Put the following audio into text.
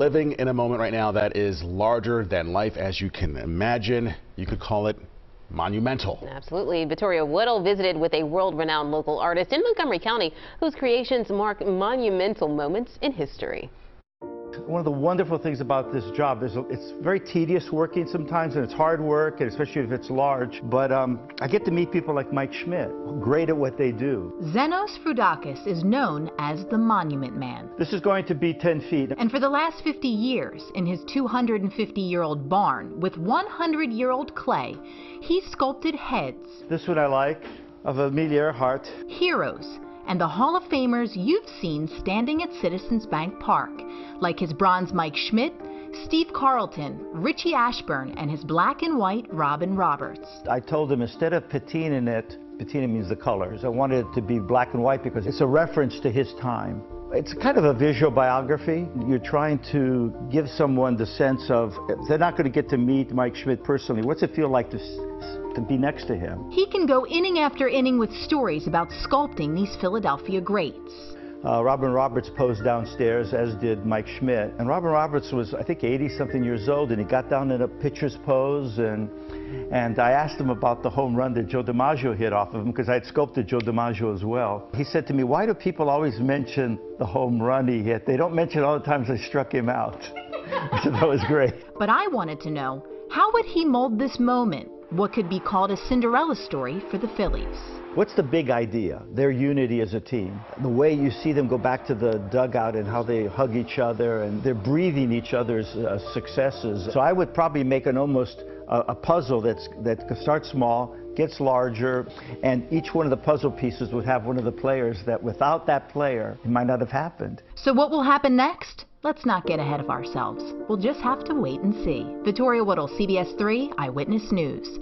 Living in a moment right now that is larger than life as you can imagine. You could call it monumental. Absolutely. Vittoria Woodill visited with a world-renowned local artist in Montgomery County whose creations mark monumental moments in history. One of the wonderful things about this job is it's very tedious working sometimes, and it's hard work, and especially if it's large. But um, I get to meet people like Mike Schmidt, great at what they do. Zenos Frudakis is known as the Monument Man. This is going to be 10 feet. And for the last 50 years, in his 250-year-old barn with 100-year-old clay, he sculpted heads. This one I like, of Amelia Earhart. Heroes and the Hall of Famers you've seen standing at Citizens Bank Park, like his bronze Mike Schmidt, Steve Carlton, Richie Ashburn, and his black and white Robin Roberts. I told him instead of patina in it, patina means the colors, I wanted it to be black and white because it's a reference to his time. It's kind of a visual biography. You're trying to give someone the sense of, they're not going to get to meet Mike Schmidt personally. What's it feel like to to be next to him. He can go inning after inning with stories about sculpting these Philadelphia greats. Uh, Robin Roberts posed downstairs, as did Mike Schmidt. And Robin Roberts was, I think, 80-something years old, and he got down in a pitcher's pose. And, and I asked him about the home run that Joe DiMaggio hit off of him, because I had sculpted Joe DiMaggio as well. He said to me, why do people always mention the home run he hit? They don't mention all the times I struck him out. so that was great. But I wanted to know, how would he mold this moment? What could be called a Cinderella story for the Phillies. What's the big idea? Their unity as a team. The way you see them go back to the dugout and how they hug each other and they're breathing each other's uh, successes. So I would probably make an almost uh, a puzzle that's, that starts small, gets larger, and each one of the puzzle pieces would have one of the players that without that player, it might not have happened. So what will happen next? Let's not get ahead of ourselves. We'll just have to wait and see. Vittoria Woodill, CBS 3 Eyewitness News.